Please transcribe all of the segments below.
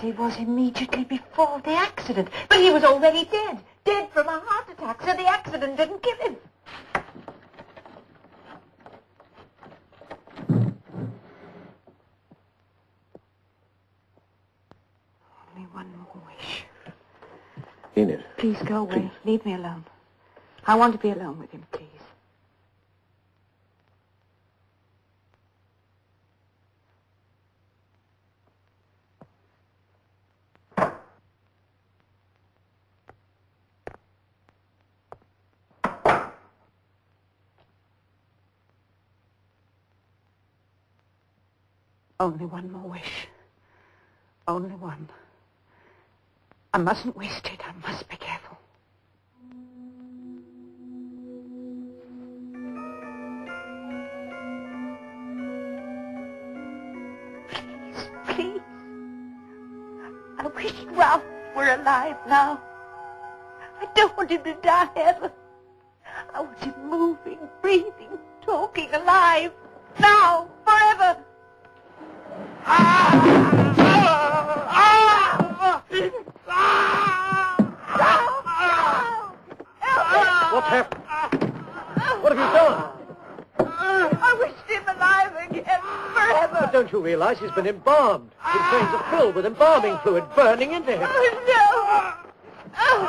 he was immediately before the accident. But he was already dead. Dead from a heart attack, so the accident didn't kill him. Only one more wish. Enid. Please go away. Leave me alone. I want to be alone with him, please. Only one more wish. Only one. I mustn't waste it. I must be careful. Please, please. I wish Ralph were alive now. I don't want him to die ever. I want him moving, breathing, talking, alive. Now, realize he's been embalmed? His veins are filled with embalming fluid burning into him. Oh, no! Oh!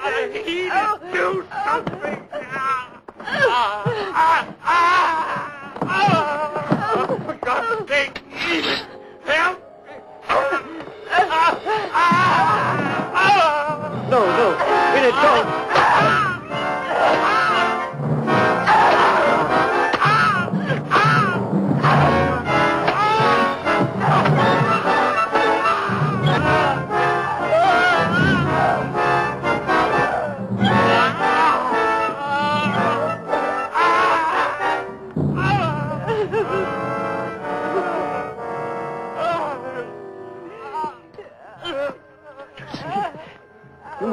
I need to do something. For God's sake, Edith, help! No, no. Enid, don't.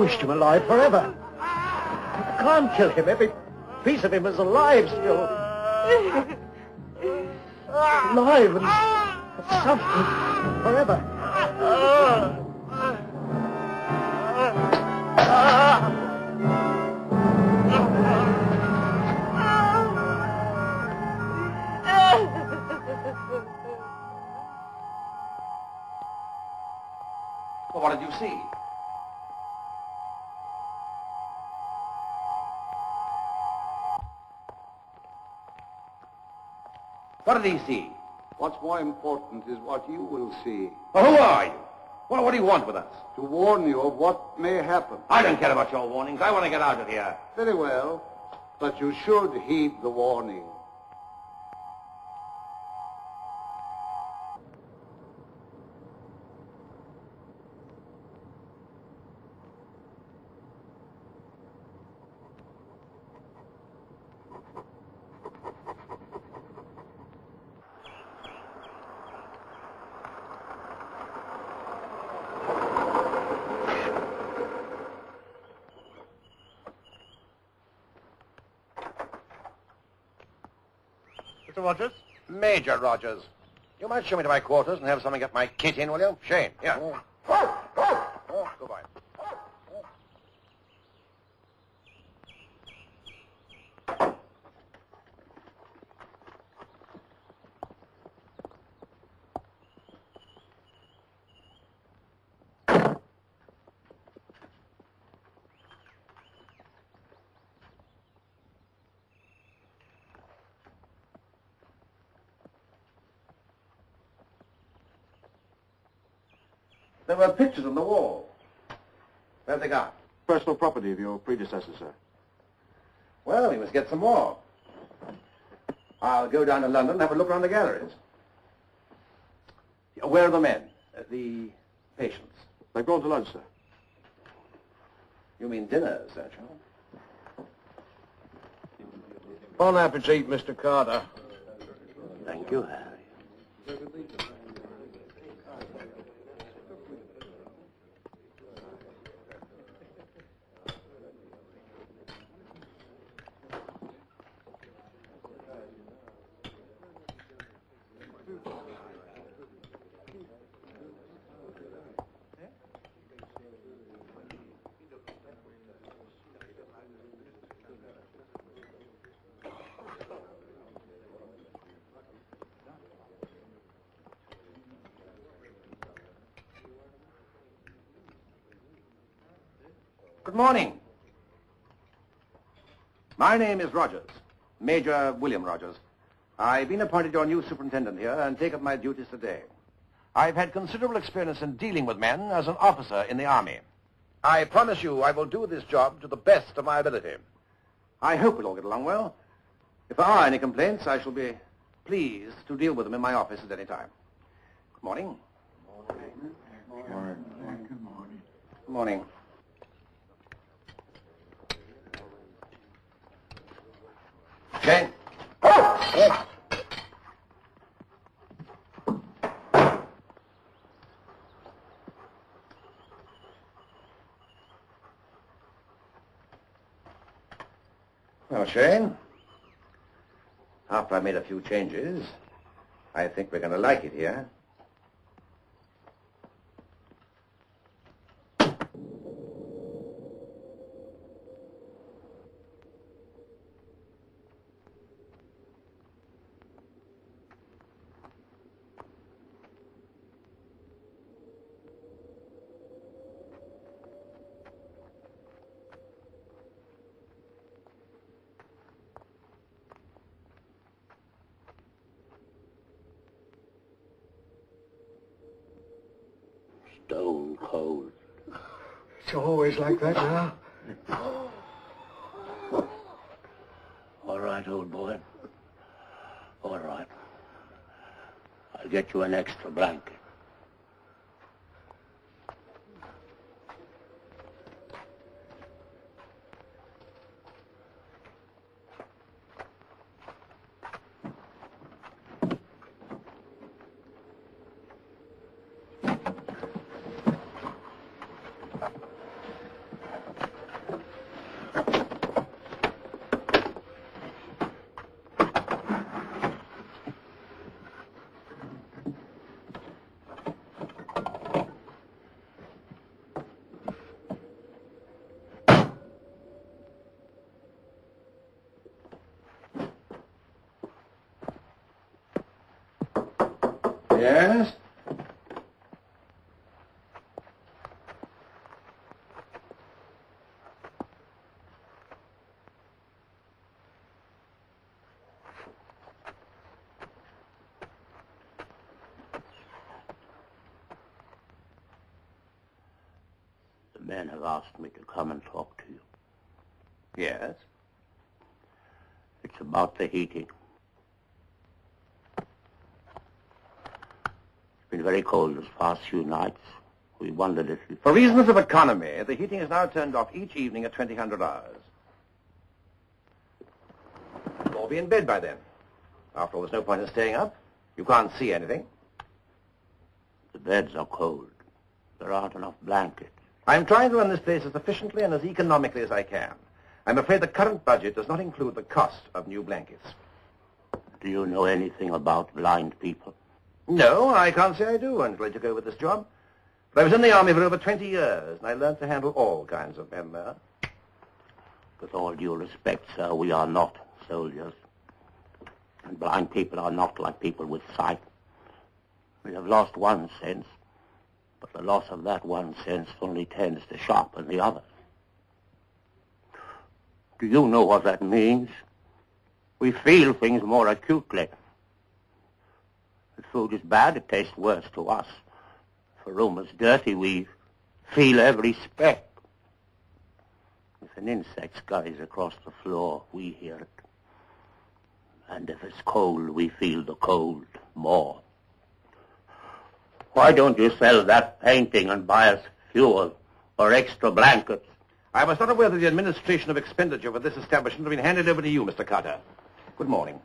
Wished him alive forever. You can't kill him. Every piece of him is alive still. Alive and, and suffering forever. Well, what did you see? What did he see? What's more important is what you will see. Well, who are you? What, what do you want with us? To warn you of what may happen. I don't care about your warnings. I want to get out of here. Very well. But you should heed the warning. Mr. Rogers? Major Rogers. You might show me to my quarters and have someone get my kit in, will you? Shane, here. Oh, There were pictures on the wall. Where'd they gone? Personal property of your predecessor, sir. Well, we must get some more. I'll go down to London and have a look around the galleries. Where are the men? Uh, the patients? They've gone to lunch, sir. You mean dinner, Sergeant? Bon appetit, Mr. Carter. Thank you, Harry. Good morning. My name is Rogers, Major William Rogers. I've been appointed your new superintendent here and take up my duties today. I've had considerable experience in dealing with men as an officer in the Army. I promise you I will do this job to the best of my ability. I hope we'll all get along well. If there are any complaints, I shall be pleased to deal with them in my office at any time. Good morning. Good morning. Good morning. Oh! Well, Shane, after I made a few changes, I think we're going to like it here. Stone cold. It's always like that now. All right, old boy. All right. I'll get you an extra blanket. Yes? The men have asked me to come and talk to you. Yes? It's about the heating. Been very cold this past few nights. We wondered if. For reasons of economy, the heating is now turned off each evening at 2000 hours. You'll all be in bed by then. After all, there's no point in staying up. You can't see anything. The beds are cold. There aren't enough blankets. I'm trying to run this place as efficiently and as economically as I can. I'm afraid the current budget does not include the cost of new blankets. Do you know anything about blind people? No, I can't say I do until I took over this job. But I was in the army for over 20 years, and I learned to handle all kinds of men there. With all due respect, sir, we are not soldiers. And blind people are not like people with sight. We have lost one sense, but the loss of that one sense only tends to sharpen the other. Do you know what that means? We feel things more acutely. If food is bad, it tastes worse to us. A room is dirty, we feel every speck. If an insect scurries across the floor, we hear it. And if it's cold, we feel the cold more. Why don't you sell that painting and buy us fuel or extra blankets? I was not aware that the administration of expenditure for this establishment had been handed over to you, Mr. Carter. Good morning.